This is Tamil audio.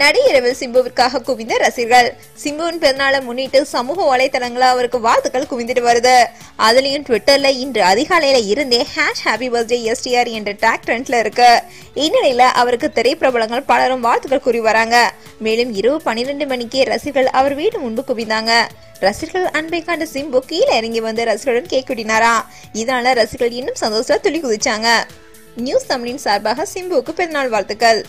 நடிகரவில் சிம்புவிற்காக குவிந்த ரசிகர்கள். சிம்புவின் பிறநாளை முன்னிட்டு சமூக வலைதளங்கள அவருக்கு வாழ்த்துக்கள் குவிந்துட்டு வருது. அதுலயும் ட்விட்டர்ல இன்று அதிகாலையில இருந்தே ஹேஷ் ஹாப்பி பர்த்டே எஸ்டிஆர் என்ற டாக் ட்ரெண்ட்ல இருக்கு. இந்நிலையில அவருக்கு திரைப்பிரபலங்கள் பலரும் வாழ்த்துக்கள் கூறி வராங்க. மேலும் இரவு பன்னிரெண்டு மணிக்கு ரசிகர்கள் அவர் வீடு முன்பு குவிந்தாங்க. ரசிகர்கள் அன்பை கண்ட சிம்பு கீழே இறங்கி வந்து ரசிகர்களுடன் கேக் வெட்டினாரா? இதனால ரசிகர்கள் இன்னும் சந்தோஷமா துளி குதிச்சாங்க. நியூஸ் தமிழின் சார்பாக சிம்புவுக்கு பிறநாள் வாழ்த்துக்கள்.